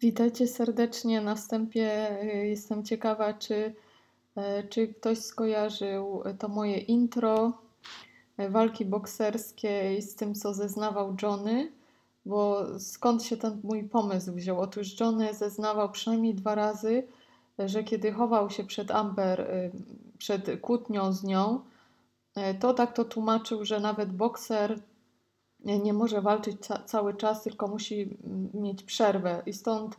Witajcie serdecznie. Na wstępie y, jestem ciekawa, czy, e, czy ktoś skojarzył to moje intro e, walki bokserskiej z tym, co zeznawał Johnny, bo skąd się ten mój pomysł wziął? Otóż Johnny zeznawał przynajmniej dwa razy, że kiedy chował się przed Amber, y, przed kłótnią z nią, to tak to tłumaczył, że nawet bokser nie może walczyć ca cały czas, tylko musi mieć przerwę. I stąd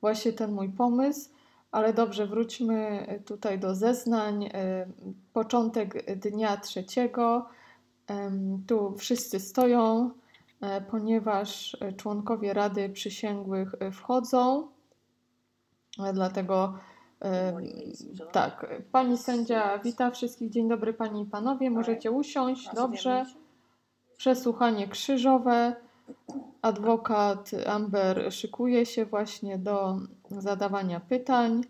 właśnie ten mój pomysł. Ale dobrze, wróćmy tutaj do zeznań. E, początek dnia trzeciego. Tu wszyscy stoją, e, ponieważ członkowie Rady Przysięgłych wchodzą. E, dlatego tak, pani sędzia wita wszystkich. Dzień dobry panie i panowie. Możecie usiąść. Dobrze. Przesłuchanie krzyżowe. Adwokat Amber szykuje się właśnie do zadawania pytań.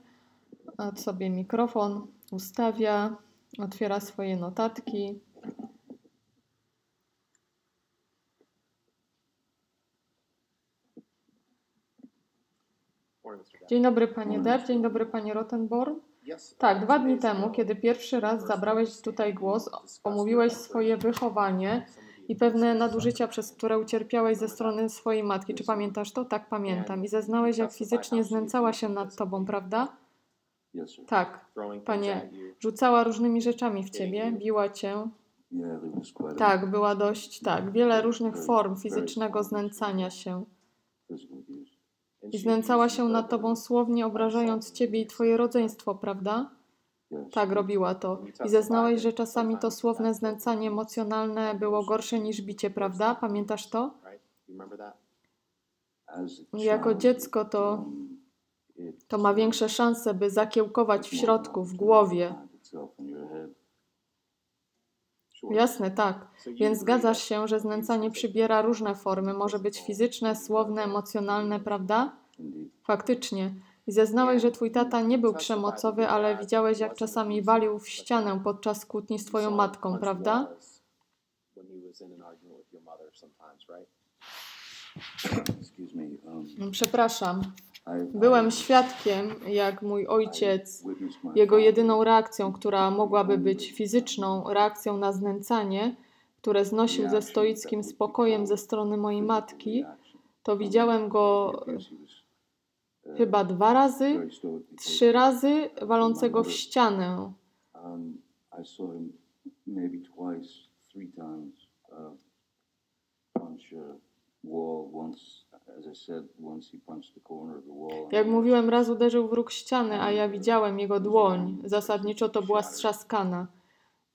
Od sobie mikrofon ustawia, otwiera swoje notatki. Dzień dobry panie Depp, dzień dobry panie Rottenborn. Tak, dwa dni temu, kiedy pierwszy raz zabrałeś tutaj głos, omówiłeś swoje wychowanie i pewne nadużycia, przez które ucierpiałeś ze strony swojej matki. Czy pamiętasz to? Tak, pamiętam. I zeznałeś, jak fizycznie znęcała się nad tobą, prawda? Tak, panie. Rzucała różnymi rzeczami w ciebie, biła cię. Tak, była dość, tak, wiele różnych form fizycznego znęcania się. I znęcała się nad tobą słownie, obrażając ciebie i twoje rodzeństwo, prawda? Tak, robiła to. I zeznałeś, że czasami to słowne znęcanie emocjonalne było gorsze niż bicie, prawda? Pamiętasz to? Jako dziecko to, to ma większe szanse, by zakiełkować w środku, w głowie. Jasne, tak. Więc zgadzasz się, że znęcanie przybiera różne formy. Może być fizyczne, słowne, emocjonalne, prawda? Faktycznie. I zeznałeś, że twój tata nie był przemocowy, ale widziałeś, jak czasami walił w ścianę podczas kłótni z twoją matką, prawda? Przepraszam. Byłem świadkiem, jak mój ojciec, jego jedyną reakcją, która mogłaby być fizyczną reakcją na znęcanie, które znosił ze stoickim spokojem ze strony mojej matki, to widziałem go chyba dwa razy, trzy razy walącego w ścianę. Jak mówiłem, raz uderzył w róg ściany, a ja widziałem jego dłoń. Zasadniczo to była strzaskana.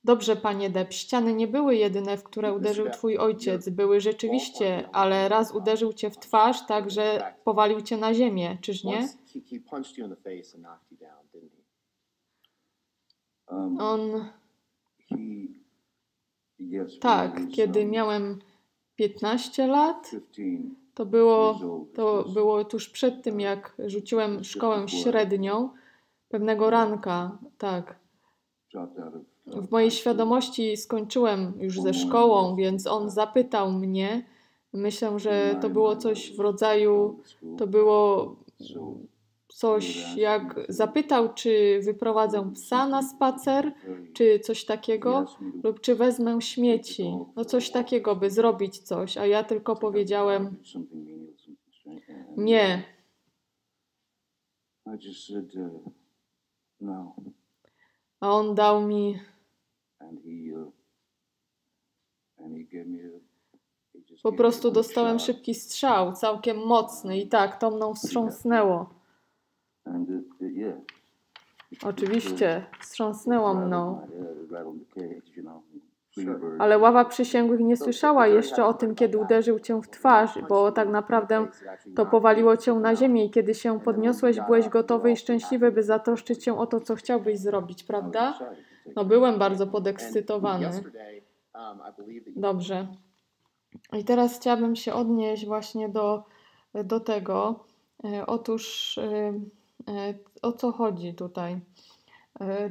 Dobrze, panie Deb, ściany nie były jedyne, w które uderzył twój ojciec. Były rzeczywiście, ale raz uderzył cię w twarz, tak że powalił cię na ziemię, czyż nie? On. Tak, kiedy miałem 15 lat, to było, to było tuż przed tym, jak rzuciłem szkołę średnią, pewnego ranka, tak. W mojej świadomości skończyłem już ze szkołą, więc on zapytał mnie. Myślę, że to było coś w rodzaju, to było coś jak zapytał, czy wyprowadzę psa na spacer, czy coś takiego, lub czy wezmę śmieci. No coś takiego, by zrobić coś, a ja tylko powiedziałem nie. A on dał mi po prostu dostałem szybki strzał, całkiem mocny i tak, to mną wstrząsnęło. Oczywiście, wstrząsnęło mną. Ale ława przysięgłych nie słyszała jeszcze o tym, kiedy uderzył cię w twarz, bo tak naprawdę to powaliło cię na ziemię i kiedy się podniosłeś, byłeś gotowy i szczęśliwy, by zatroszczyć się o to, co chciałbyś zrobić, prawda? No byłem bardzo podekscytowany. Dobrze. I teraz chciałabym się odnieść właśnie do, do tego. E, otóż e, e, o co chodzi tutaj?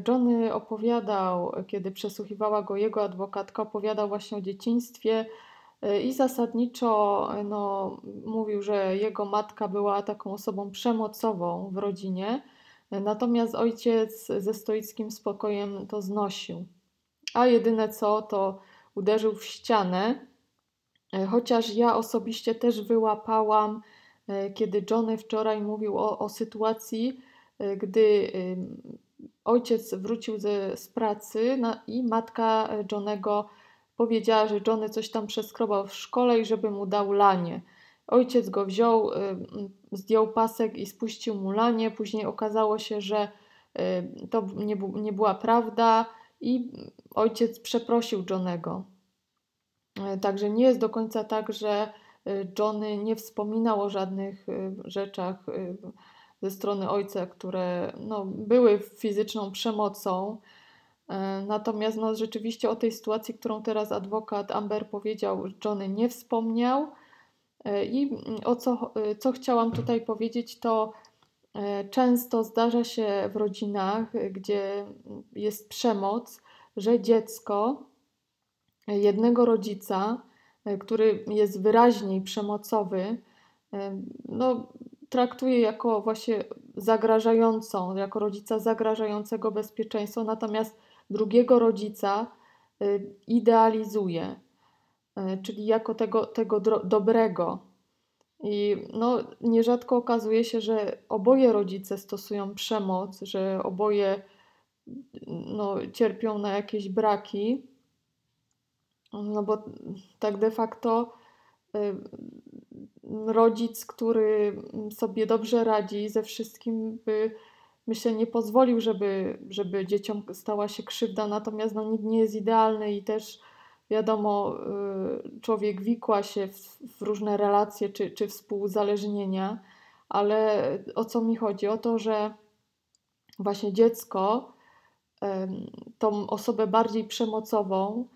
Johnny opowiadał, kiedy przesłuchiwała go jego adwokatka, opowiadał właśnie o dzieciństwie, i zasadniczo no, mówił, że jego matka była taką osobą przemocową w rodzinie, natomiast ojciec ze stoickim spokojem to znosił. A jedyne co, to uderzył w ścianę, chociaż ja osobiście też wyłapałam, kiedy Johnny wczoraj mówił o, o sytuacji, gdy ojciec wrócił ze, z pracy na, i matka Johnego powiedziała, że Johnny coś tam przeskrobał w szkole i żeby mu dał lanie. Ojciec go wziął, zdjął pasek i spuścił mu lanie. Później okazało się, że to nie, nie była prawda i ojciec przeprosił Johnego. E, także nie jest do końca tak, że Johnny nie wspominał o żadnych rzeczach ze strony ojca, które no, były fizyczną przemocą. Natomiast no, rzeczywiście o tej sytuacji, którą teraz adwokat Amber powiedział, Johnny nie wspomniał. E, I o co, e, co chciałam tutaj powiedzieć, to często zdarza się w rodzinach, gdzie jest przemoc, że dziecko jednego rodzica, który jest wyraźniej przemocowy, no, traktuje jako właśnie zagrażającą, jako rodzica zagrażającego bezpieczeństwo, natomiast drugiego rodzica idealizuje, czyli jako tego, tego dobrego. I no, nierzadko okazuje się, że oboje rodzice stosują przemoc, że oboje no, cierpią na jakieś braki, no bo tak de facto y, rodzic, który sobie dobrze radzi ze wszystkim, by myślę, nie pozwolił, żeby, żeby dzieciom stała się krzywda, natomiast no, nikt nie jest idealny i też wiadomo, y, człowiek wikła się w, różne relacje czy, czy współzależnienia, ale o co mi chodzi? O to, że właśnie dziecko, tą osobę bardziej przemocową,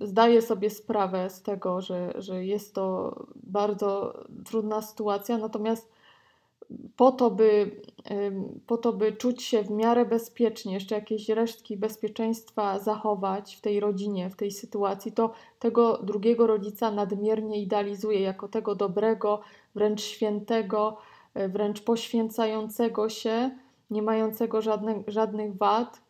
zdaje sobie sprawę z tego, że, że jest to bardzo trudna sytuacja, natomiast po to, by, po to, by czuć się w miarę bezpiecznie, jeszcze jakieś resztki bezpieczeństwa zachować w tej rodzinie, w tej sytuacji, to tego drugiego rodzica nadmiernie idealizuje jako tego dobrego, wręcz świętego, e, wręcz poświęcającego się, nie mającego żadnych, żadnych wad,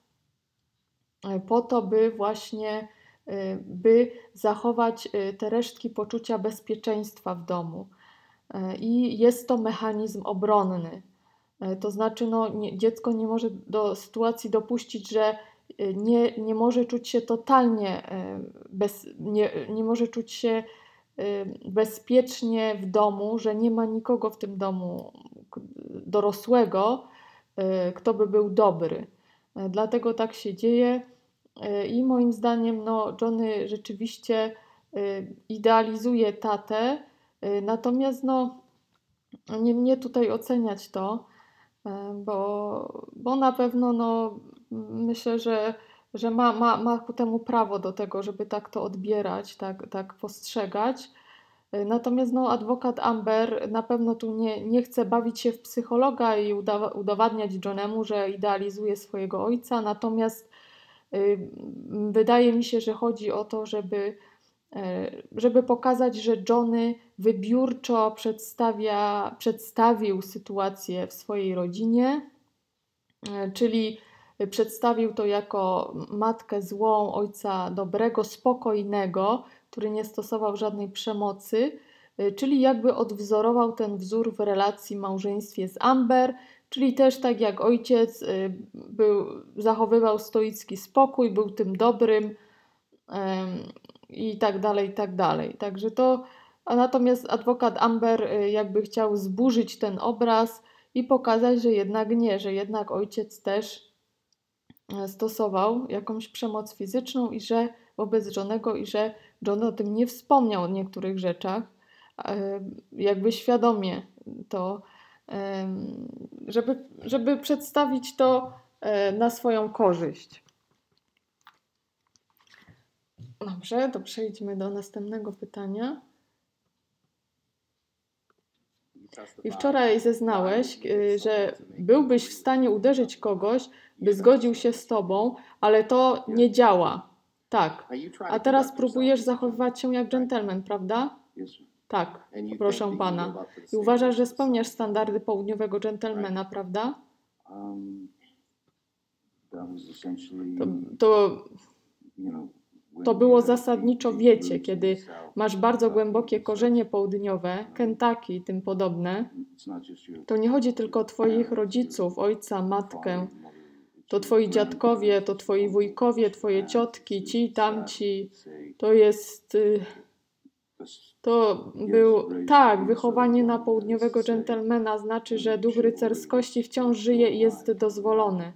e, po to, by właśnie e, by zachować te resztki poczucia bezpieczeństwa w domu. E, i jest to mechanizm obronny. E, to znaczy, no, nie, dziecko nie może do sytuacji dopuścić, że e, nie, nie może czuć się totalnie bez, nie, nie może czuć się bezpiecznie w domu, że nie ma nikogo w tym domu dorosłego, kto by był dobry. Dlatego tak się dzieje i moim zdaniem no, Johnny rzeczywiście idealizuje tatę, natomiast no, nie mnie tutaj oceniać to, y, bo, bo na pewno no, myślę, że, że ma, ma, ma ku temu prawo do tego, żeby tak to odbierać, tak, tak postrzegać. Y, natomiast no, adwokat Amber na pewno tu nie, nie chce bawić się w psychologa i udowadniać Johnemu, że idealizuje swojego ojca. Natomiast y, wydaje mi się, że chodzi o to, żeby E, żeby pokazać, że Johnny wybiórczo przedstawia, przedstawił sytuację w swojej rodzinie, e, czyli przedstawił to jako matkę złą, ojca dobrego, spokojnego, który nie stosował żadnej przemocy, e, czyli jakby odwzorował ten wzór w relacji małżeństwie z Amber, czyli też tak jak ojciec był, zachowywał stoicki spokój, był tym dobrym, i tak dalej, i tak dalej. Także to, a natomiast adwokat Amber y, jakby chciał zburzyć ten obraz i pokazać, że jednak nie, że jednak ojciec też e, stosował jakąś przemoc fizyczną i że wobec żonego i że John o tym nie wspomniał o niektórych rzeczach, e, jakby świadomie to, żeby, żeby przedstawić to na swoją korzyść. Dobrze, to przejdźmy do następnego pytania. I wczoraj zeznałeś, y, że byłbyś w stanie uderzyć kogoś, by zgodził się z tobą, ale to nie działa. Tak. A teraz próbujesz zachowywać się jak dżentelmen, prawda? Tak, proszę pana. I uważasz, że spełniasz standardy południowego dżentelmena, prawda? Um, To, to To było zasadniczo wiecie, kiedy masz bardzo głębokie korzenie południowe, Kentucky i tym podobne. To nie chodzi tylko o twoich rodziców, ojca, matkę. To twoi dziadkowie, to twoi wujkowie, twoje ciotki, ci, tamci. To jest... y, To był... Tak, wychowanie na południowego dżentelmena znaczy, że duch rycerskości wciąż żyje i jest dozwolony.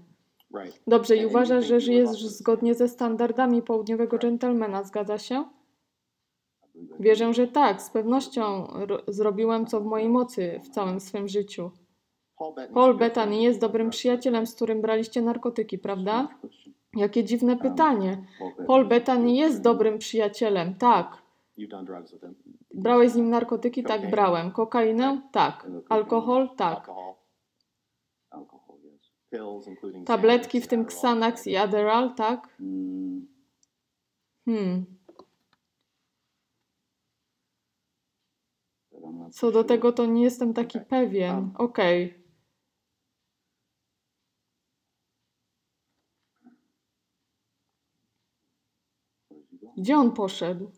Dobrze, i uważasz, że żyjesz zgodnie ze standardami południowego dżentelmena, zgadza się? Wierzę, że tak. Z pewnością ro- zrobiłem co w mojej mocy w całym swym życiu. Paul Bettany jest dobrym przyjacielem, z którym braliście narkotyki, prawda? Jakie dziwne pytanie. Paul Bettany jest dobrym przyjacielem, tak. Brałeś z nim narkotyki? Tak, brałem. Kokainę? Tak. Alkohol? Tak. Tabletki, w tym. Xanax i Adderall? Tak. Mm, Hmm. Co do tego, to nie jestem taki pewien. Okej. Go? Gdzie on poszedł?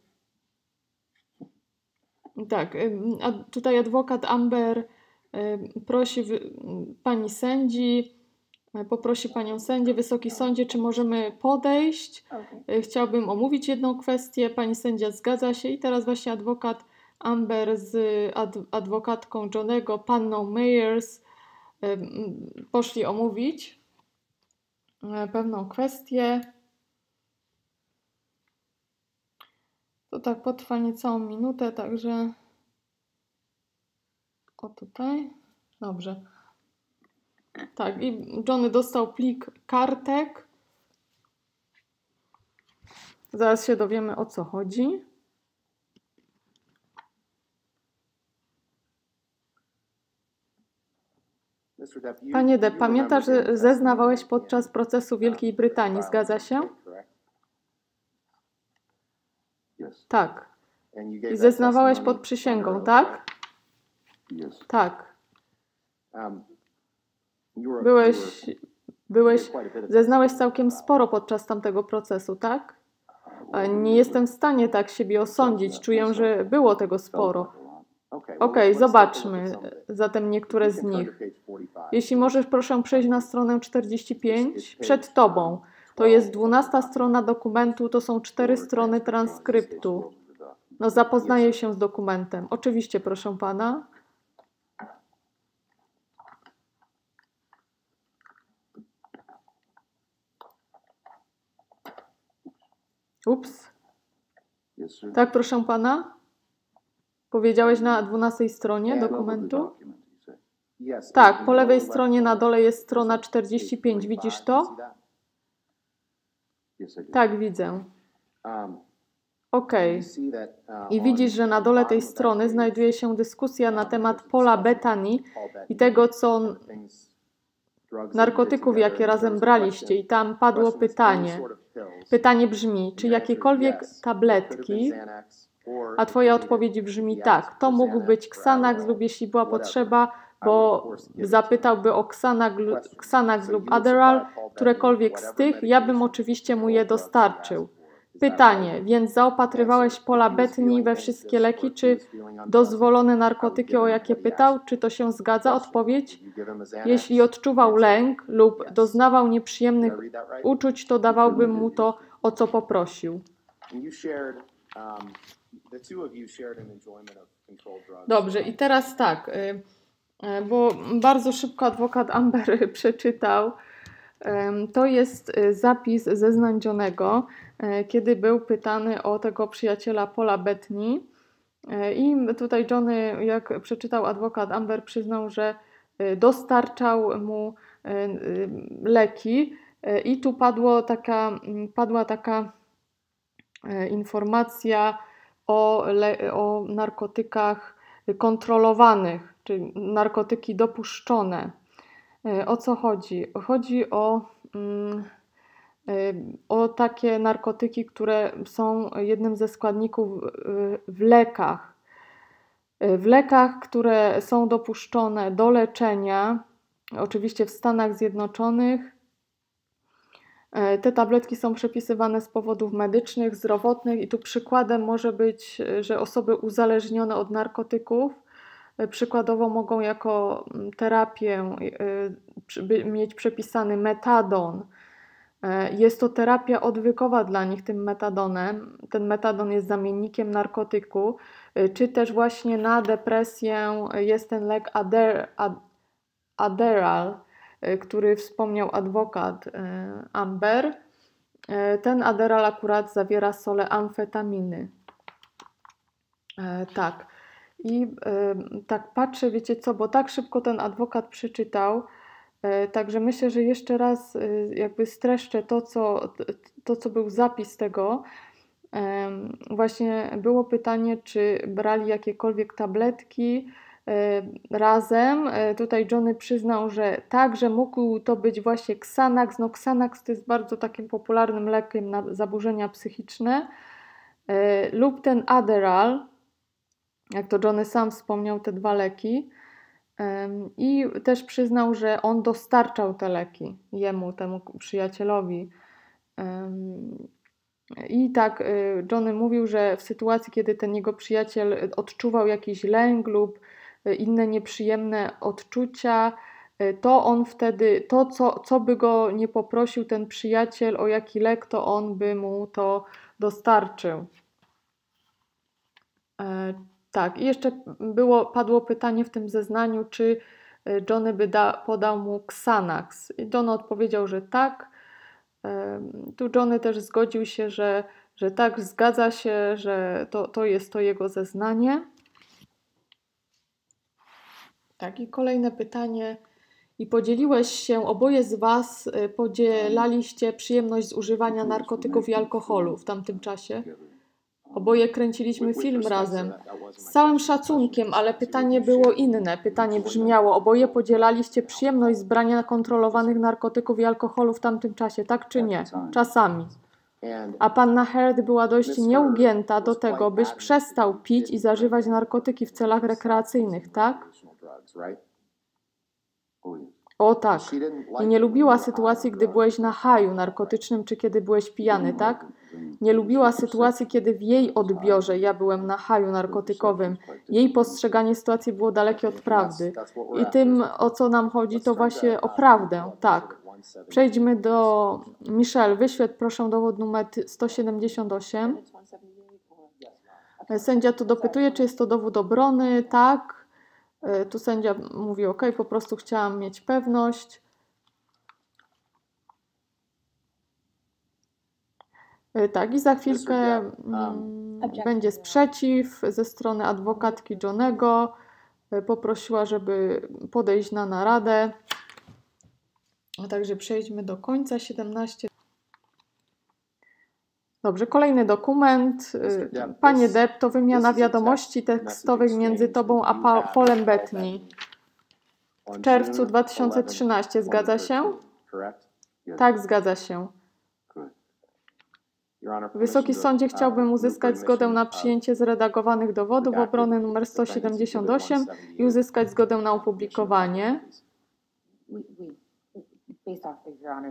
Tak, a tutaj adwokat Amber prosi pani sędzi, poprosi panią sędzię, wysoki sądzie, czy możemy podejść. Okay. Y, Chciałbym omówić jedną kwestię. Pani sędzia zgadza się i teraz właśnie adwokat Amber z ad, adwokatką Johnego, panną Mayers, ym, poszli omówić y, pewną kwestię. To tak potrwa niecałą minutę, także o tutaj. Dobrze. Tak, i Johnny dostał plik kartek. Zaraz się dowiemy o co chodzi. Panie Depp, pamiętasz, że zeznawałeś podczas procesu Wielkiej Brytanii, zgadza się? Tak. I zeznawałeś pod przysięgą, tak? Tak. Um, Byłeś, byłeś, zeznałeś całkiem sporo podczas tamtego procesu, tak? Uh, Nie jestem w stanie tak siebie osądzić. Czuję, że było tego sporo. Okay, Okej, at zobaczmy zatem niektóre z nich. to page 45. Jeśli możesz, proszę przejść na stronę 45 przed Tobą. To jest 12 strona dokumentu, to są cztery strony transkryptu. No, zapoznaję się z dokumentem. Oczywiście, proszę Pana. Ups. Tak, proszę Pana? Powiedziałeś na 12 stronie And dokumentu? Tak, po lewej stronie na dole jest strona a page 45. Widzisz 45. to? Tak, widzę. Um, that, uh, I widzisz, że na dole tej strony znajduje się dyskusja na um, temat there's a Paula discussion Bettany of Paul Bettany i tego, co narkotyków, jakie razem braliście. I tam padło pytanie. Pytanie brzmi, czy jakiekolwiek tabletki, a Twoja odpowiedź brzmi tak. To mógł być Xanax lub jeśli była potrzeba, bo zapytałby o Xanax. Xanax lub Adderall, którekolwiek z tych, ja bym oczywiście mu je dostarczył. Pytanie, więc zaopatrywałeś Bettany feeling we wszystkie leki, czy dozwolone narkotyki, o jakie pytał, czy to się zgadza? Odpowiedź. Jeśli odczuwał lęk lub doznawał nieprzyjemnych uczuć, to dawałbym mu to, o co poprosił. Dobrze, i teraz tak, y, y, bo bardzo szybko adwokat Amber przeczytał. To jest y, zapis zeznań Johnego, kiedy był pytany o tego przyjaciela Paula Bettany. Y, I tutaj Johnny, jak przeczytał adwokat Amber, przyznał, że y, dostarczał mu leki. I tu padło taka, padła taka informacja o, o narkotykach kontrolowanych, czyli narkotyki dopuszczone. E, O co chodzi? Chodzi o mm, o takie narkotyki, które są jednym ze składników w lekach. W lekach, które są dopuszczone do leczenia, oczywiście w Stanach Zjednoczonych, te tabletki są przepisywane z powodów medycznych, zdrowotnych, i tu przykładem może być, że osoby uzależnione od narkotyków przykładowo mogą jako terapię mieć przepisany metadon, jest to terapia odwykowa dla nich tym metadonem. Ten metadon jest zamiennikiem narkotyku, e, czy też właśnie na depresję jest ten lek Ader, Ad, Aderal, e, który wspomniał adwokat Amber. Ten Aderal akurat zawiera sole amfetaminy. Tak. I tak patrzę, wiecie co, bo tak szybko ten adwokat przeczytał, E, także myślę, że jeszcze raz e, jakby streszczę to, co, to, co był zapis tego. Właśnie było pytanie, czy brali jakiekolwiek tabletki e, razem. Tutaj Johnny przyznał, że tak, że mógł to być właśnie Xanax. No Xanax to jest bardzo takim popularnym lekiem na zaburzenia psychiczne. Lub ten Adderall, jak to Johnny sam wspomniał, te dwa leki. I też przyznał, że on dostarczał te leki jemu, temu przyjacielowi. I tak y, Johnny mówił, że w sytuacji, kiedy ten jego przyjaciel odczuwał jakiś lęk lub y, inne nieprzyjemne odczucia, y, to on wtedy, to co, co by go nie poprosił ten przyjaciel o jaki lek, to on by mu to dostarczył. Tak, i jeszcze było, padło pytanie w tym zeznaniu, czy e, Johnny by da, podał mu Xanax. I Johnny odpowiedział, że tak. Tu Johnny też zgodził się, że, że tak, zgadza się, że to, to jest to jego zeznanie. Tak, i kolejne pytanie. I podzieliłeś się, oboje z Was e, podzielaliście przyjemność z używania narkotyków i alkoholu w tamtym czasie? Oboje kręciliśmy film razem. Z całym szacunkiem, ale pytanie było inne. Pytanie brzmiało: Oboje podzielaliście przyjemność z brania kontrolowanych narkotyków i alkoholu w tamtym czasie, tak czy nie? Czasami. A panna Heard była dość nieugięta do tego, byś przestał pić i zażywać narkotyki w celach rekreacyjnych, tak? O tak. I nie lubiła sytuacji, gdy byłeś na haju narkotycznym, czy kiedy byłeś pijany, tak? Nie lubiła sytuacji, kiedy w jej odbiorze ja byłem na haju narkotykowym. Jej postrzeganie sytuacji było dalekie od prawdy. I tym, o co nam chodzi, to właśnie o prawdę, tak. Przejdźmy do Michelle. Wyświetl proszę dowód numer 178. Sędzia tu dopytuje, czy jest to dowód obrony. Tak. E, tu sędzia mówi: OK, po prostu chciałam mieć pewność. Tak, i za chwilkę um, będzie sprzeciw ze strony adwokatki Johnego. E, poprosiła, żeby podejść na naradę. Także przejdźmy do końca 17. Dobrze, kolejny dokument. E, panie Depp, to wymiana wiadomości tekstowych między Tobą a Polem Bettany. W czerwcu 2013, zgadza się? Tak, zgadza się. Wysoki Sądzie chciałbym uzyskać zgodę na przyjęcie zredagowanych dowodów obrony nr 178 i uzyskać zgodę na opublikowanie.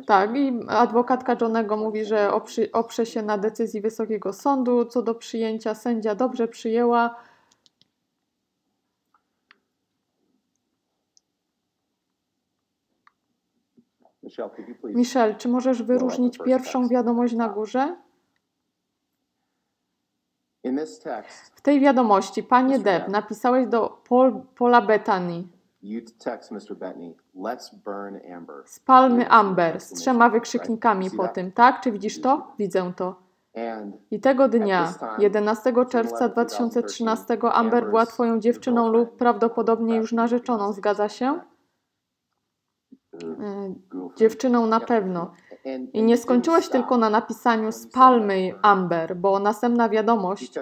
Tak, i adwokatka Johnego mówi, że oprzy, oprze się na decyzji Wysokiego Sądu co do przyjęcia. Sędzia dobrze przyjęła. Michelle, czy możesz wyróżnić pierwszą wiadomość na górze? W tej wiadomości, panie Deb, napisałeś do Paul, Paula Bethany. Spalmy Amber z trzema wykrzyknikami po tym, tak? Czy widzisz to? Widzę to. I tego dnia, 11 czerwca 2013, Amber była twoją dziewczyną lub prawdopodobnie już narzeczoną, zgadza się? E, dziewczyną na pewno. I nie skończyłeś tylko na napisaniu spalmy Amber, bo następna wiadomość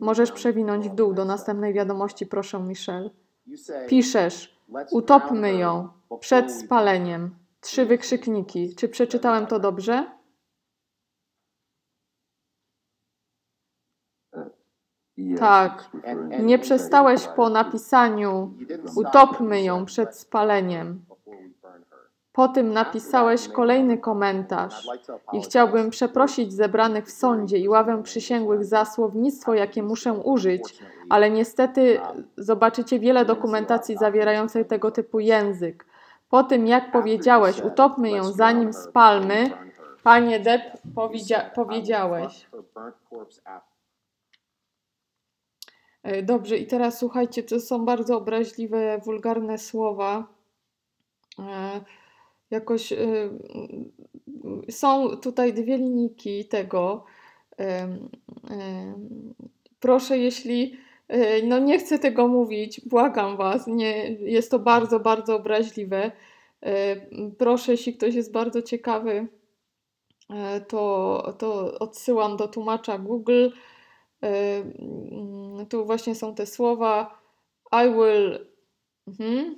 możesz przewinąć w dół do następnej wiadomości, proszę Michelle. Piszesz, utopmy ją przed spaleniem. Trzy wykrzykniki. Czy przeczytałem to dobrze? Tak. Nie przestałeś po napisaniu utopmy ją przed spaleniem. Po tym napisałeś kolejny komentarz i chciałbym przeprosić zebranych w sądzie i ławę przysięgłych za słownictwo, jakie muszę użyć, ale niestety zobaczycie wiele dokumentacji zawierającej tego typu język. Po tym, jak powiedziałeś, utopmy ją zanim spalmy, panie Depp, powiedziałeś. E, dobrze, i teraz słuchajcie, to są bardzo obraźliwe, wulgarne słowa. Jakoś y, są tutaj dwie linijki tego. Proszę, jeśli y, no nie chcę tego mówić, błagam Was, nie, jest to bardzo, bardzo obraźliwe. Y, proszę, jeśli ktoś jest bardzo ciekawy, to, to odsyłam do tłumacza Google. Tu właśnie są te słowa. I will. Mhm,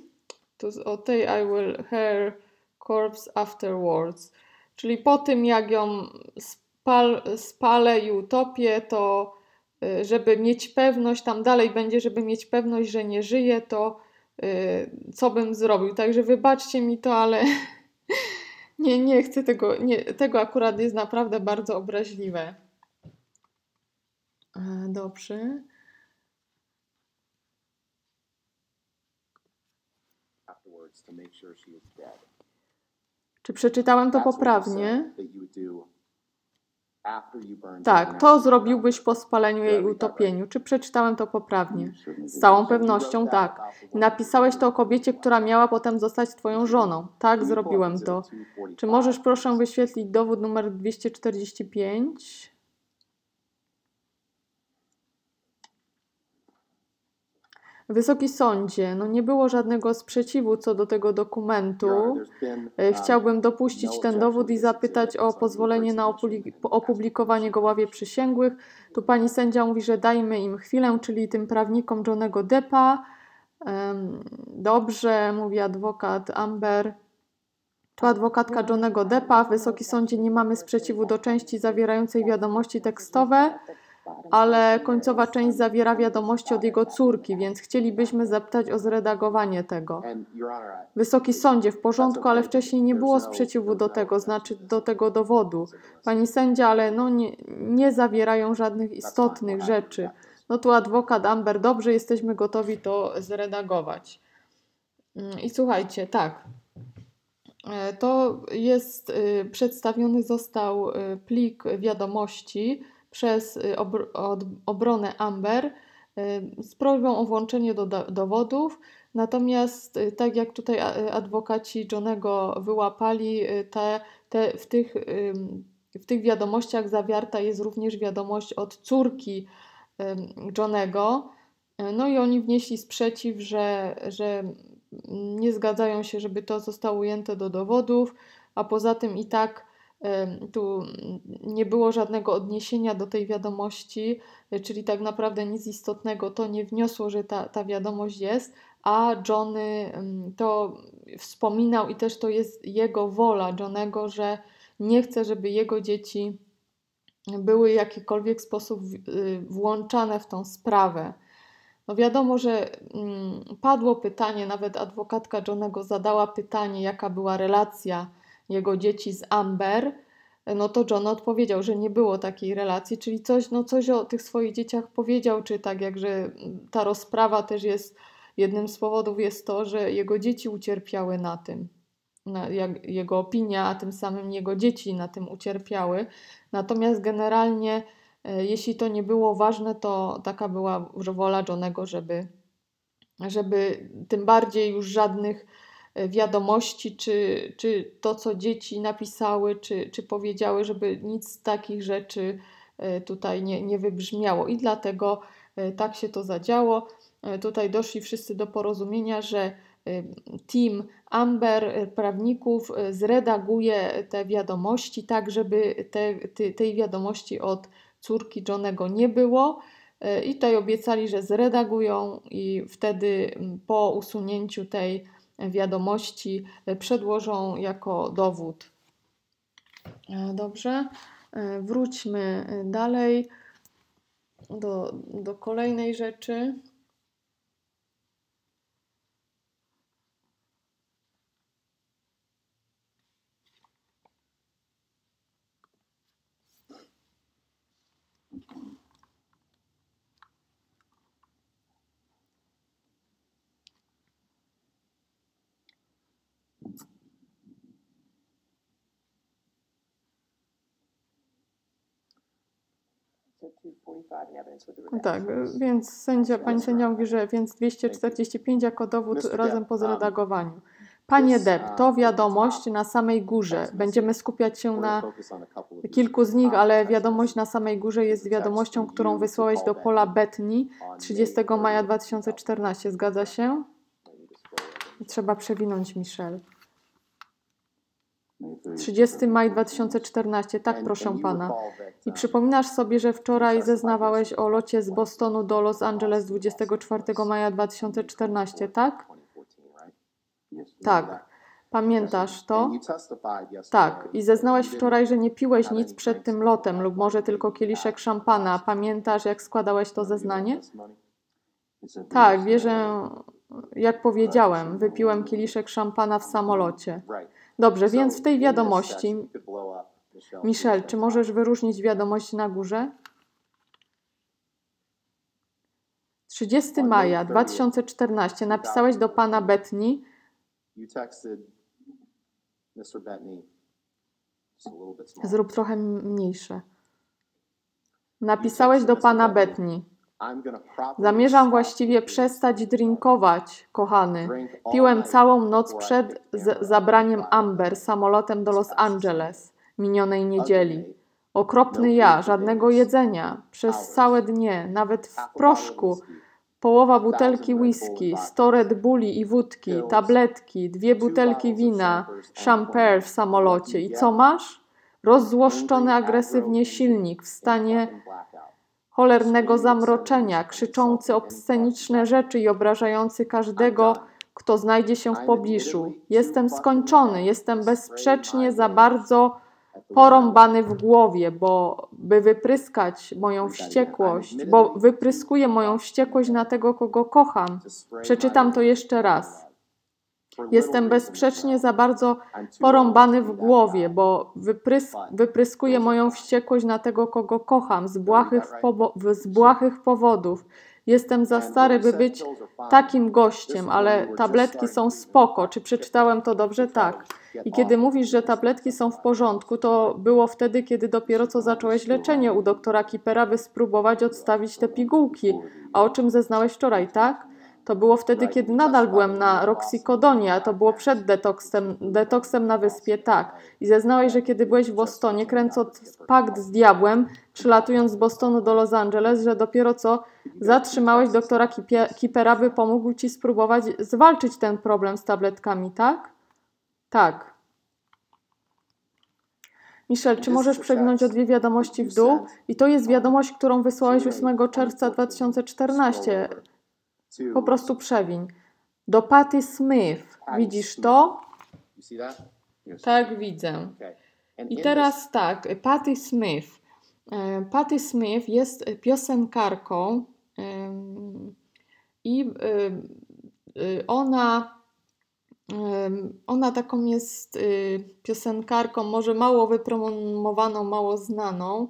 tu o tej I will her corpse afterwards. Czyli po tym, jak ją spal, spalę i utopię, to y, żeby mieć pewność, tam dalej będzie, żeby mieć pewność, że nie żyje, to y, co bym zrobił. Także wybaczcie mi to, ale nie, nie chcę tego, nie, tego akurat jest naprawdę bardzo obraźliwe. E, dobrze. to make sure she is dead. Czy przeczytałem to poprawnie? Tak, to zrobiłbyś po spaleniu jej utopieniu. Czy przeczytałem to poprawnie? Z całą pewnością tak. Napisałeś to o kobiecie, która miała potem zostać twoją żoną. Tak, zrobiłem to. Czy możesz proszę wyświetlić dowód numer 245? Wysoki Sądzie, no nie było żadnego sprzeciwu co do tego dokumentu. E, chciałbym dopuścić ten dowód i zapytać o pozwolenie na opublikowanie go ławie przysięgłych. Tu pani sędzia mówi, że dajmy im chwilę, czyli tym prawnikom Johnego Deppa. Dobrze, mówi adwokat Amber. Tu adwokatka Johnego Deppa. Wysoki Sądzie, nie mamy sprzeciwu do części zawierającej wiadomości tekstowe ale końcowa część zawiera wiadomości od jego córki, więc chcielibyśmy zapytać o zredagowanie tego. Wysoki sądzie, w porządku, ale wcześniej nie było sprzeciwu do tego, znaczy do tego dowodu. Pani sędzia, ale no nie, nie zawierają żadnych istotnych rzeczy. No tu adwokat Amber, dobrze, jesteśmy gotowi to zredagować. Mm, I słuchajcie, tak. E, to jest, y, przedstawiony został y, plik wiadomości, przez y, obronę Amber y, z prośbą o włączenie do dowodów. Natomiast, y, tak jak tutaj adwokaci Johnego wyłapali, te, te, w, tych, w tych wiadomościach zawarta jest również wiadomość od córki Johnego. No i oni wnieśli sprzeciw, że, że nie zgadzają się, żeby to zostało ujęte do dowodów, a poza tym i tak tu nie było żadnego odniesienia do tej wiadomości, e, czyli tak naprawdę nic istotnego to nie wniosło, że ta, ta wiadomość jest, a Johnny to wspominał i też to jest jego wola Johnego, że nie chce, żeby jego dzieci były w jakikolwiek sposób y, włączane w tą sprawę. No wiadomo, że padło pytanie, nawet adwokatka Johnego zadała pytanie, jaka była relacja jego dzieci z Amber, no to John odpowiedział, że nie było takiej relacji, czyli coś, no coś o tych swoich dzieciach powiedział, czy tak jak, że ta rozprawa też jest, jednym z powodów jest to, że jego dzieci ucierpiały na tym. Na, jak, jego opinia, a tym samym jego dzieci na tym ucierpiały. Natomiast generalnie, e, jeśli to nie było ważne, to taka była wola Johnego, żeby, żeby tym bardziej już żadnych wiadomości, czy, czy to, co dzieci napisały, czy, czy powiedziały, żeby nic z takich rzeczy e, tutaj nie, nie wybrzmiało. I dlatego e, tak się to zadziało. E, tutaj doszli wszyscy do porozumienia, że team Amber prawników zredaguje te wiadomości tak, żeby te, te, tej wiadomości od córki Johnego nie było. I tutaj obiecali, że zredagują i wtedy po usunięciu tej wiadomości przedłożą jako dowód. Dobrze, wróćmy dalej do, do kolejnej rzeczy. Tak, więc sędzia, pani sędzia mówi, że więc 245 jako dowód razem po zredagowaniu. Panie Depp, to wiadomość na samej górze. Będziemy skupiać się na kilku z nich, ale wiadomość na samej górze jest wiadomością, którą wysłałeś do Pola Betni 30 maja 2014. Zgadza się? Trzeba przewinąć, Michelle. 30 maj 2014, tak proszę pana. I przypominasz sobie, że wczoraj zeznawałeś o locie z Bostonu do Los Angeles 24 maja 2014, tak? Tak. Pamiętasz to? Tak. I zeznałeś wczoraj, że nie piłeś nic przed tym lotem lub może tylko kieliszek szampana. Pamiętasz, jak składałeś to zeznanie? Tak, wierzę, jak powiedziałem, wypiłem kieliszek szampana w samolocie. Dobrze, więc w tej wiadomości, Michel, czy możesz wyróżnić wiadomość na górze? 30 maja 2014 napisałeś do pana Betni. Zrób trochę mniejsze. Napisałeś do pana Betni. Zamierzam właściwie przestać drinkować, kochany. Piłem całą noc przed zabraniem Amber samolotem do Los Angeles minionej niedzieli. Okropny ja, żadnego jedzenia, przez całe dnie, nawet w proszku. Połowa butelki whisky, sto Red Bulli i wódki, tabletki, dwie butelki wina, champagne w samolocie. I co masz? Rozzłoszczony agresywnie silnik w stanie cholernego zamroczenia, krzyczący obsceniczne rzeczy i obrażający każdego, kto znajdzie się w pobliżu. Jestem skończony, jestem bezsprzecznie za bardzo porąbany w głowie, bo by wypryskać moją wściekłość, bo wypryskuję moją wściekłość na tego, kogo kocham. Przeczytam to jeszcze raz. Jestem bezsprzecznie za bardzo porąbany w głowie, bo wyprysk, wypryskuję moją wściekłość na tego, kogo kocham, z błahych, z błahych powodów. Jestem za stary, by być takim gościem, ale tabletki są spoko. Czy przeczytałem to dobrze? Tak. I kiedy mówisz, że tabletki są w porządku, to było wtedy, kiedy dopiero co zacząłeś leczenie u doktora Kipera, by spróbować odstawić te pigułki. A o czym zeznałeś wczoraj, tak? To było wtedy, kiedy nadal byłem na Roxycodonie, a to było przed detoksem, detoksem na wyspie, tak. I zeznałeś, że kiedy byłeś w Bostonie, kręcąc pakt z diabłem, przylatując z Bostonu do Los Angeles, że dopiero co zatrzymałeś doktora Kipera, by pomógł ci spróbować zwalczyć ten problem z tabletkami, tak? Tak. Michel, czy możesz przegnąć o dwie wiadomości w dół? I to jest wiadomość, którą wysłałeś 8 czerwca 2014. Po prostu przewiń. Do Patty Smith. Widzisz to? Tak, widzę. I teraz tak, Patty Smith. E, Patty Smith jest piosenkarką i ona ona taką jest y, piosenkarką, może mało wypromowaną, mało znaną,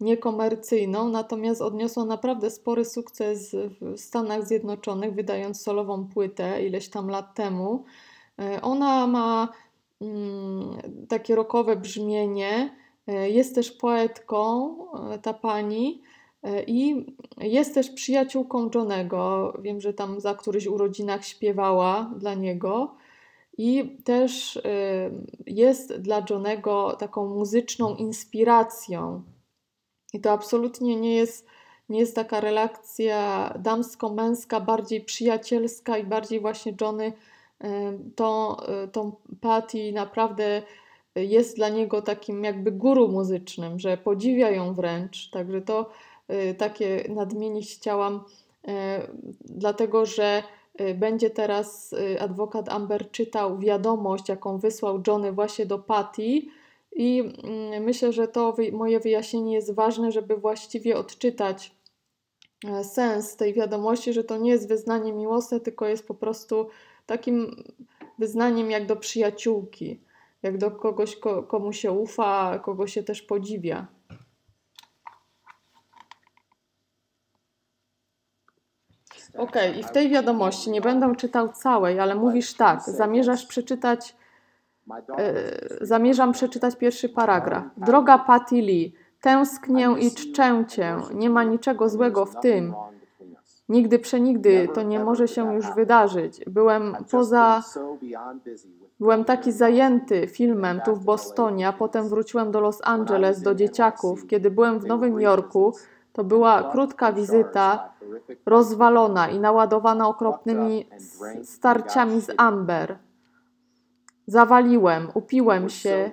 niekomercyjną, natomiast odniosła naprawdę spory sukces w Stanach Zjednoczonych, wydając solową płytę ileś tam lat temu. E, ona ma mm, takie rokowe brzmienie, e, jest też poetką, e, ta pani. I jest też przyjaciółką Johnego. Wiem, że tam za któryś urodzinach śpiewała dla niego. I też jest dla Johnego taką muzyczną inspiracją. I to absolutnie nie jest, nie jest taka relacja damsko-męska, bardziej przyjacielska i bardziej właśnie Johnny y, tą, y, tą Patty naprawdę jest dla niego takim jakby guru muzycznym, że podziwia ją wręcz. Także to takie nadmienić chciałam, dlatego że będzie teraz adwokat Amber czytał wiadomość, jaką wysłał Johnny właśnie do Patty. I mm, myślę, że to moje wyjaśnienie jest ważne, żeby właściwie odczytać e, sens tej wiadomości, że to nie jest wyznanie miłosne, tylko jest po prostu takim wyznaniem jak do przyjaciółki, jak do kogoś, komu się ufa, kogo się też podziwia. Okej, okay, i w tej wiadomości, nie będę czytał całej, ale mówisz tak, zamierzasz przeczytać, zamierzam przeczytać pierwszy paragraf. Droga Patty Lee, tęsknię i czczę Cię, nie ma niczego złego w tym. Nigdy przenigdy to nie może się już wydarzyć. Byłem poza. Byłem taki zajęty filmem tu w Bostonie, a potem wróciłem do Los Angeles do dzieciaków. Kiedy byłem w Nowym Jorku, to była krótka wizyta, rozwalona i naładowana okropnymi starciami z Amber. Zawaliłem, upiłem się.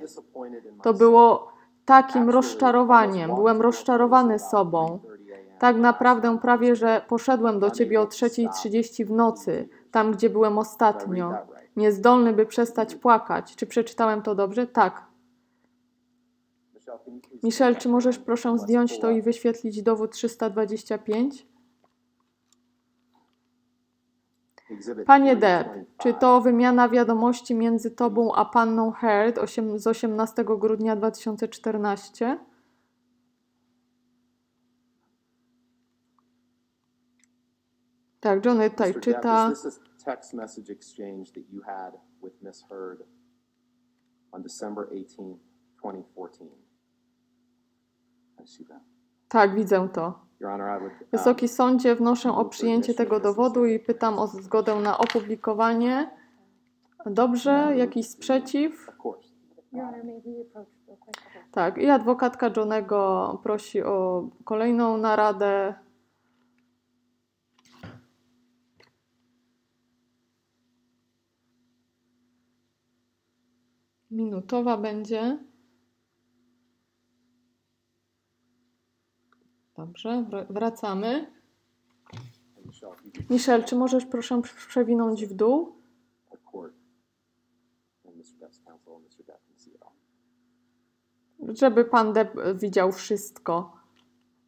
To było takim rozczarowaniem. Byłem rozczarowany sobą. Tak naprawdę prawie, że poszedłem do ciebie o 3.30 w nocy, tam gdzie byłem ostatnio. Niezdolny, by przestać płakać. Czy przeczytałem to dobrze? Tak. Michel, czy możesz proszę zdjąć to i wyświetlić dowód 325? Panie Depp, czy to wymiana wiadomości między Tobą a Panną Heard z 18 grudnia 2014? Tak, Johnny tutaj czyta. text message exchange that you had with Miss Heard on December 18, 2014. I see that. Tak, widzę to. Um, Wysoki Sądzie, wnoszę o przyjęcie tego dowodu i pytam o zgodę na opublikowanie. Dobrze, jakiś sprzeciw? Tak, i adwokatka Johnego prosi o kolejną naradę. Minutowa będzie. Dobrze, wracamy. Michel, czy możesz proszę przewinąć w dół? Żeby pan Deb widział wszystko.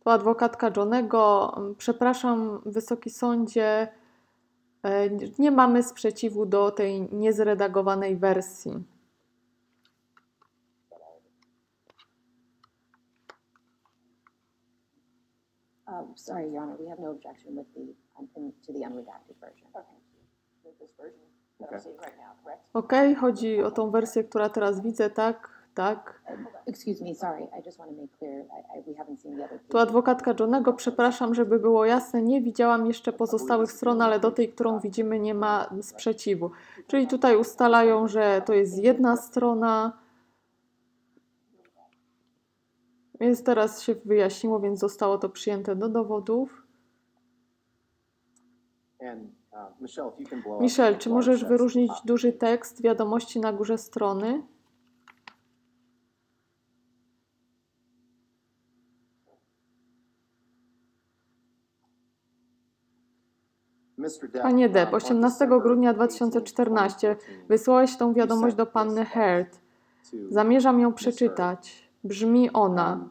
To adwokatka Johnego. Przepraszam, Wysoki Sądzie, e, nie mamy sprzeciwu do tej niezredagowanej wersji. Um, sorry, Your Honor, we have no objection with the, um, in- to the unredacted version. Okay. chodzi o tą wersję, która teraz widzę, tak, tak. Excuse me, sorry, I just want to make clear, I, I, we haven't seen the other. Tu adwokatka Johnego, przepraszam, żeby było jasne, nie widziałam jeszcze pozostałych stron, ale do tej, którą widzimy, nie ma sprzeciwu. Czyli tutaj ustalają, że to jest jedna strona, Więc teraz się wyjaśniło, więc zostało to przyjęte do dowodów. Uh, Michelle, czy możesz wyróżnić duży tekst wiadomości na górze strony? Panie Depp, 18 grudnia 2014 wysłałeś tą wiadomość do panny Heard. Zamierzam ją przeczytać. Brzmi ona.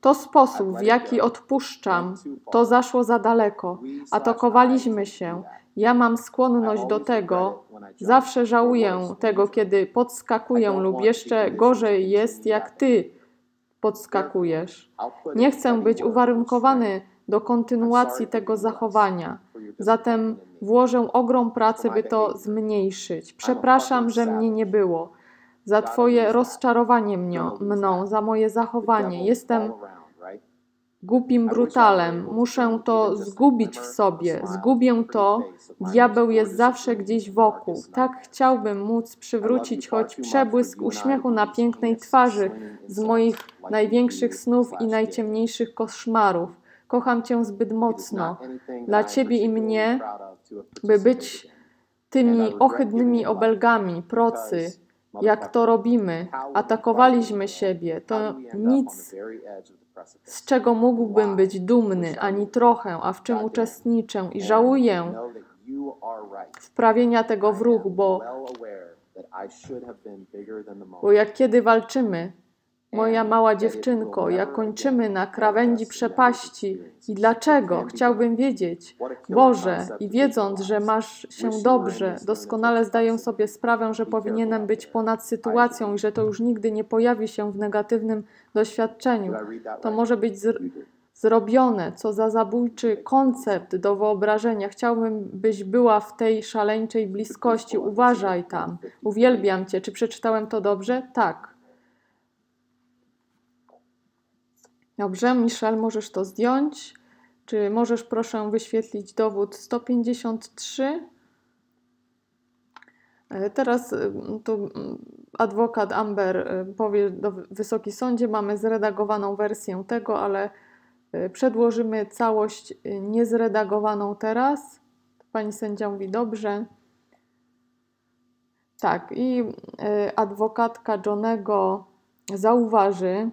To sposób, w jaki odpuszczam, to zaszło za daleko. Atakowaliśmy się. Ja mam skłonność do tego. Zawsze żałuję tego, kiedy podskakuję, lub jeszcze gorzej jest, jak ty podskakujesz. Nie chcę być uwarunkowany do kontynuacji tego zachowania. Zatem włożę ogrom pracy, by to zmniejszyć. Przepraszam, że mnie nie było. Za Twoje rozczarowanie mną, mną, za moje zachowanie. Jestem głupim brutalem. Muszę to zgubić w sobie. Zgubię to. Diabeł jest zawsze gdzieś wokół. Tak chciałbym móc przywrócić choć przebłysk uśmiechu na pięknej twarzy z moich największych snów i najciemniejszych koszmarów. Kocham Cię zbyt mocno. dla Ciebie i mnie, by być tymi ohydnymi obelgami, procy, jak to robimy. Atakowaliśmy siebie. To nic, z czego mógłbym być dumny, ani trochę, a w czym uczestniczę i żałuję wprawienia tego w ruch, bo, bo jak kiedy walczymy, moja mała dziewczynko, jak kończymy na krawędzi przepaści i dlaczego? Chciałbym wiedzieć. Boże, i wiedząc, że masz się dobrze, doskonale zdaję sobie sprawę, że powinienem być ponad sytuacją i że to już nigdy nie pojawi się w negatywnym doświadczeniu. To może być zrobione, co za zabójczy koncept do wyobrażenia. Chciałbym, byś była w tej szaleńczej bliskości. Uważaj tam. Uwielbiam Cię. Czy przeczytałem to dobrze? Tak. Dobrze, Michel, możesz to zdjąć. Czy możesz proszę wyświetlić dowód 153? E, teraz e, tu adwokat Amber e, powie do Wysoki Sądzie, mamy zredagowaną wersję tego, ale przedłożymy całość niezredagowaną teraz. Pani sędzia mówi dobrze. Tak, i adwokatka Johnego zauważy,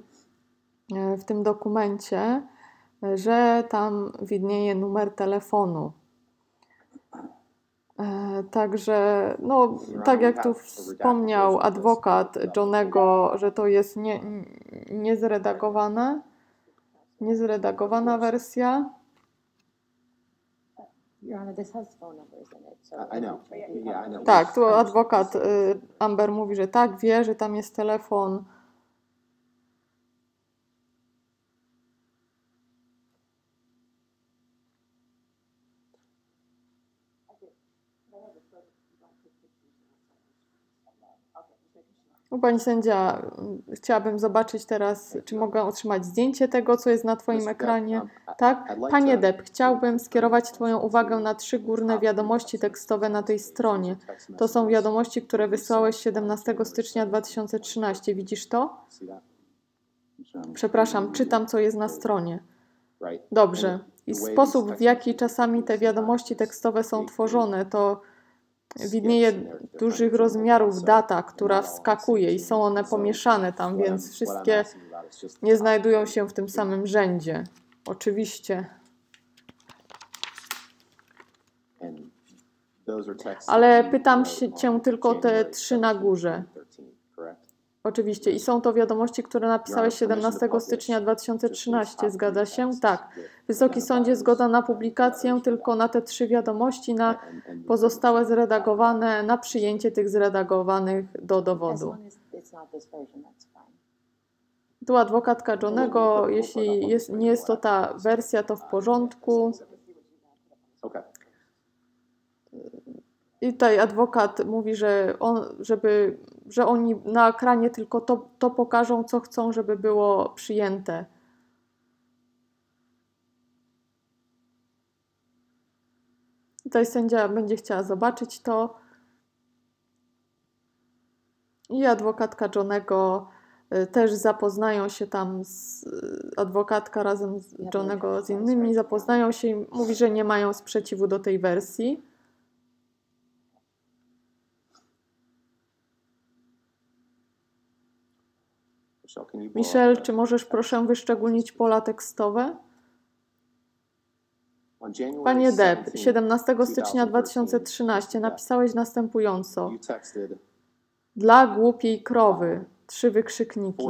w tym dokumencie, e, że tam widnieje numer telefonu. E, także, no, tak jak tu wspomniał adwokat Johnego, że to jest nie, niezredagowane, niezredagowana wersja. Tak, tu adwokat y, Amber mówi, że tak, wie, że tam jest telefon pani sędzia, chciałabym zobaczyć teraz, czy mogę otrzymać zdjęcie tego, co jest na Twoim ekranie. Tak? Panie Deb, chciałbym skierować Twoją uwagę na trzy górne wiadomości tekstowe na tej stronie. To są wiadomości, które wysłałeś 17 stycznia 2013. Widzisz to? Przepraszam, czytam, co jest na stronie. Dobrze. I sposób, w jaki czasami te wiadomości tekstowe są tworzone, to widnieje dużych rozmiarów data, która wskakuje i są one pomieszane tam, więc wszystkie nie znajdują się w tym samym rzędzie. Oczywiście. Ale pytam się cię tylko te trzy na górze. Oczywiście. I są to wiadomości, które napisałeś 17 stycznia 2013. Zgadza się? Tak. Wysoki Sądzie zgoda na publikację tylko na te trzy wiadomości, na pozostałe zredagowane, na przyjęcie tych zredagowanych do dowodu. Tu adwokatka Johnego, jeśli jest, nie jest to ta wersja, to w porządku. I tutaj adwokat mówi, że, on, żeby, że oni na ekranie tylko to, to pokażą, co chcą, żeby było przyjęte. Tutaj sędzia będzie chciała zobaczyć to. I adwokatka Johnego y, też zapoznają się tam z y, adwokatka razem z Johnego z innymi, zapoznają się i mówi, że nie mają sprzeciwu do tej wersji. Michel, czy możesz proszę wyszczególnić pola tekstowe? Panie Deb, 17 stycznia 2013 napisałeś następująco. Dla głupiej krowy. Trzy wykrzykniki.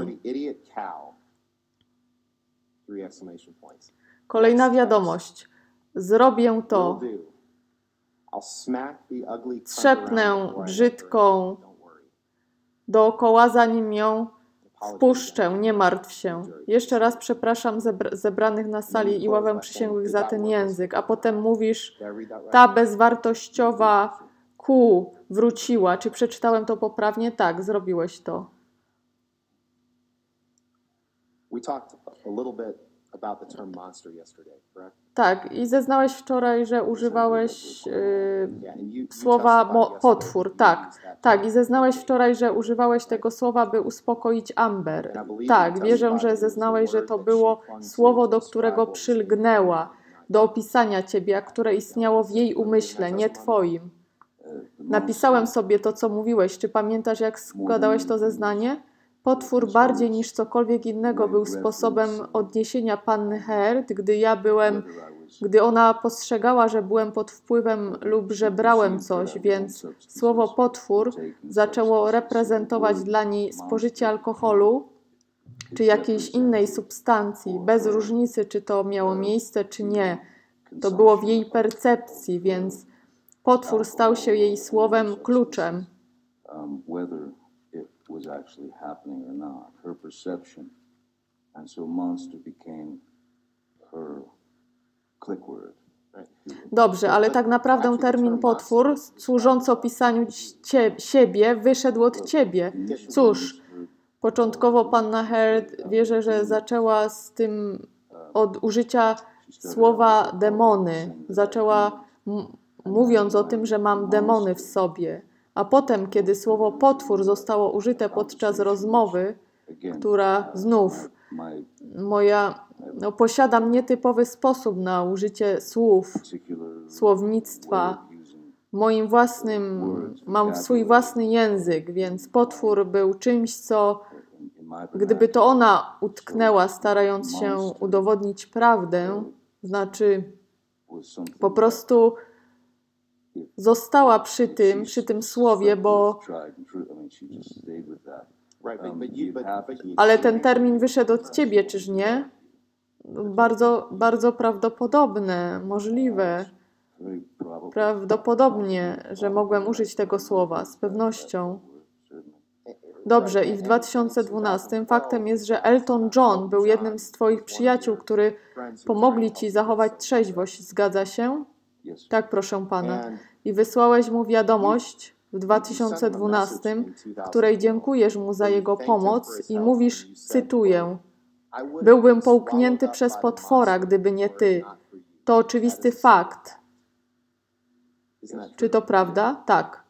Kolejna wiadomość. Zrobię to. Trzepnę brzydką dookoła, zanim ją Wpuszczę, nie martw się. Jeszcze raz przepraszam zebranych na sali i ławę przysięgłych za ten język, a potem mówisz, ta bezwartościowa ku wróciła. Czy przeczytałem to poprawnie? Tak, zrobiłeś to. About the term monster yesterday, correct? Tak, i zeznałeś wczoraj, że używałeś y, słowa potwór. Tak, tak, i zeznałeś wczoraj, że używałeś tego słowa, by uspokoić Amber. Tak, wierzę, że zeznałeś, że to było słowo, do którego przylgnęła, do opisania ciebie, a które istniało w jej umyśle, nie twoim. Napisałem sobie to, co mówiłeś. Czy pamiętasz, jak składałeś to zeznanie? Potwór bardziej niż cokolwiek innego był sposobem odniesienia panny Heard, gdy ja byłem, gdy ona postrzegała, że byłem pod wpływem lub że brałem coś, więc słowo potwór zaczęło reprezentować dla niej spożycie alkoholu czy jakiejś innej substancji, bez różnicy, czy to miało miejsce, czy nie. To było w jej percepcji, więc potwór stał się jej słowem kluczem. Um, was actually happening or not, her perception. And so monster became her click word. Dobrze, ale tak naprawdę termin potwór, służący opisaniu cie, siebie, wyszedł od ciebie. Cóż, początkowo panna Heard wierzę, że zaczęła z tym od użycia słowa demony. Zaczęła m- mówiąc o tym, że mam demony w sobie. A potem, kiedy słowo potwór zostało użyte podczas rozmowy, która znów moja, no, posiadam nietypowy sposób na użycie słów, słownictwa. Moim własnym, mam swój własny język, więc potwór był czymś, co gdyby to ona utknęła, starając się udowodnić prawdę, znaczy po prostu została przy tym, przy tym słowie, bo ale ten termin wyszedł od ciebie, czyż nie? Bardzo, bardzo prawdopodobne, możliwe. Prawdopodobnie, że mogłem użyć tego słowa, z pewnością. Dobrze, i w 2012 faktem jest, że Elton John był jednym z Twoich przyjaciół, który pomogli Ci zachować trzeźwość. Zgadza się? Tak, proszę Pana. I wysłałeś mu wiadomość w 2012, w której dziękujesz mu za jego pomoc i mówisz, cytuję, byłbym połknięty przez potwora, gdyby nie ty. To oczywisty fakt. Czy to prawda? Tak.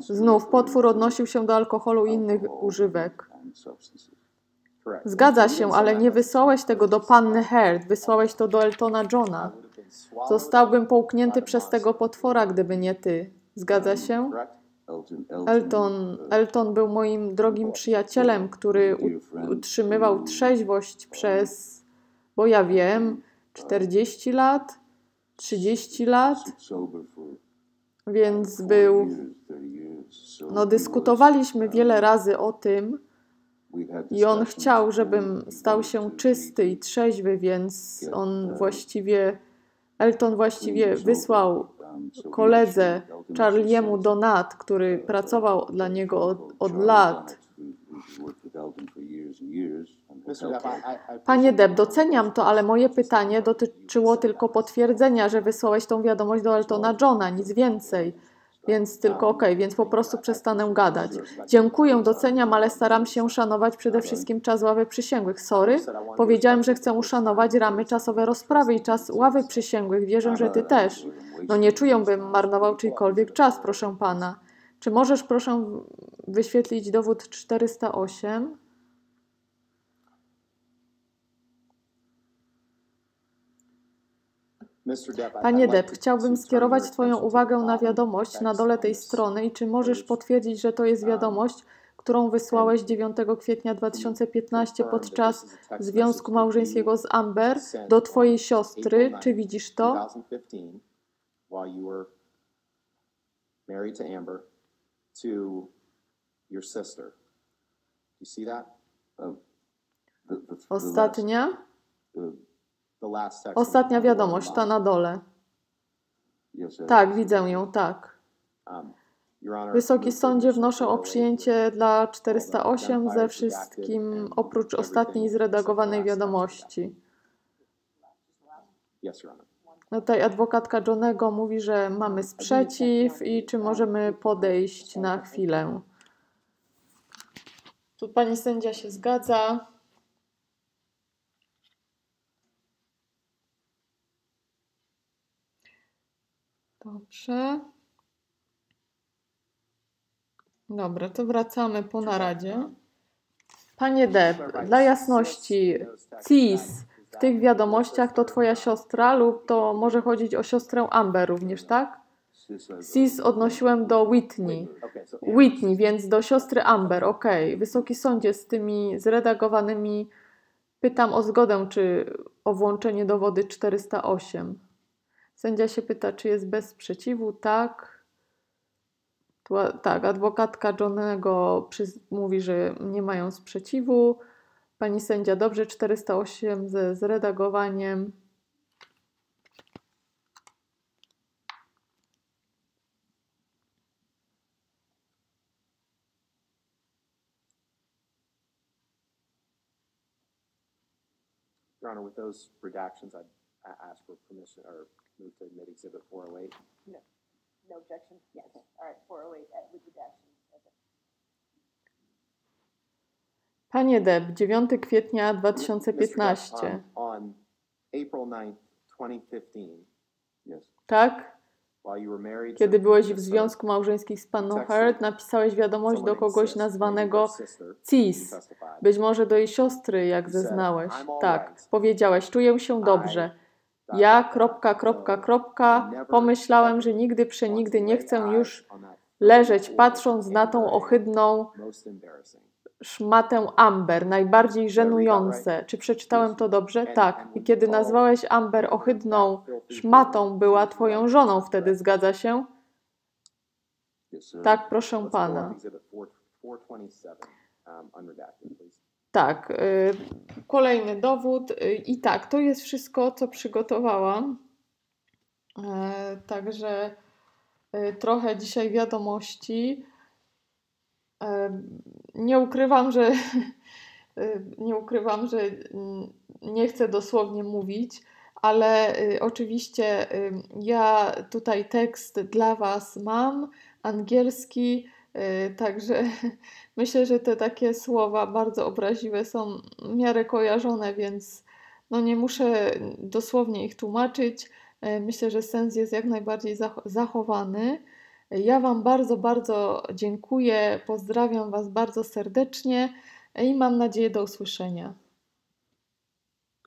Znów potwór odnosił się do alkoholu i innych używek. Zgadza się, ale nie wysłałeś tego do panny Heard, wysłałeś to do Eltona Johna. Zostałbym połknięty przez tego potwora, gdyby nie ty. Zgadza się? Elton, Elton, był moim drogim przyjacielem, który utrzymywał trzeźwość przez, bo ja wiem, 40 lat, 30 lat, więc był. years, 30 years. So No, dyskutowaliśmy wiele razy o tym, i on chciał, żebym stał się czysty i trzeźwy, więc on właściwie, Elton właściwie wysłał koledze Charliemu Donat, który pracował dla niego od, od lat. Panie Deb, doceniam to, ale moje pytanie dotyczyło tylko potwierdzenia, że wysłałeś tą wiadomość do Eltona Johna, nic więcej. Więc tylko okej, więc po prostu przestanę gadać. Dziękuję, doceniam, ale staram się szanować przede wszystkim czas ławy przysięgłych. Sorry, powiedziałem, że chcę uszanować ramy czasowe rozprawy i czas ławy przysięgłych. Wierzę, że ty też. No nie czuję, bym marnował czyjkolwiek czas, proszę pana. Czy możesz, proszę, wyświetlić dowód 408? Mr. Depp, I- Panie Depp, chciałbym skierować Twoją uwagę na wiadomość na dole tej strony i czy możesz potwierdzić, że to jest wiadomość, którą wysłałeś 9 kwietnia 2015 podczas związku małżeńskiego z Amber do Twojej siostry. Czy widzisz to? 2015, while you were married to Amber, to your sister. You see that? Ostatnia? Ostatnia wiadomość, ta na dole. Tak, widzę ją, tak. Um, Wysoki sądzie wnoszę o przyjęcie dla 408 ze wszystkim oprócz ostatniej zredagowanej wiadomości. No tutaj adwokatka Johnego mówi, że mamy sprzeciw i czy możemy podejść na chwilę. Tu pani sędzia się zgadza. Dobrze. Dobra, to wracamy po naradzie. Panie Depp, dla jasności, CIS, w tych wiadomościach to twoja siostra lub to może chodzić o siostrę Amber również, tak? Sis odnosiłem do Whitney. Whitney, więc do siostry Amber, okej. Wysoki sądzie z tymi zredagowanymi pytam o zgodę, czy o włączenie dowody 408. Sędzia się pyta, czy jest bez sprzeciwu, tak. Tak, adwokatka Johnego mówi, że nie mają sprzeciwu. Pani sędzia, dobrze, 408 ze zredagowaniem. Your Honor, with those redactions, I'd ask for permission or move to admit exhibit four oh eight. No objection? Yes. All right, four oh eight, with redaction. Panie Deb, 9 kwietnia Mr. Depp, 2015. on- On April 9th, twenty fifteen, Yes, Tak? Kiedy byłeś w związku małżeńskim z panną Heard, napisałeś wiadomość do kogoś nazwanego Cis. Być może do jej siostry, jak zeznałeś. "I'm all Tak, powiedziałeś, czuję się dobrze. Dot, Ja, kropka, kropka, kropka, pomyślałem, że nigdy przenigdy nie chcę już leżeć patrząc na tą ohydną szmatę Amber, najbardziej żenujące. Czy przeczytałem to dobrze? Tak. I kiedy nazwałeś Amber ohydną szmatą, była twoją żoną wtedy, zgadza się? Tak, proszę pana. Tak, y, kolejny dowód. Y, I tak, to jest wszystko, co przygotowałam. E, Także y, trochę dzisiaj wiadomości. E, Nie ukrywam, że nie ukrywam, że nie chcę dosłownie mówić, ale oczywiście ja tutaj tekst dla Was mam, angielski, także myślę, że te takie słowa bardzo obraźliwe są w miarę kojarzone, więc no nie muszę dosłownie ich tłumaczyć. E, Myślę, że sens jest jak najbardziej zach- zachowany. Ja Wam bardzo, bardzo dziękuję. Pozdrawiam Was bardzo serdecznie i mam nadzieję do usłyszenia.